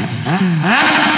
Ah, ah, ah.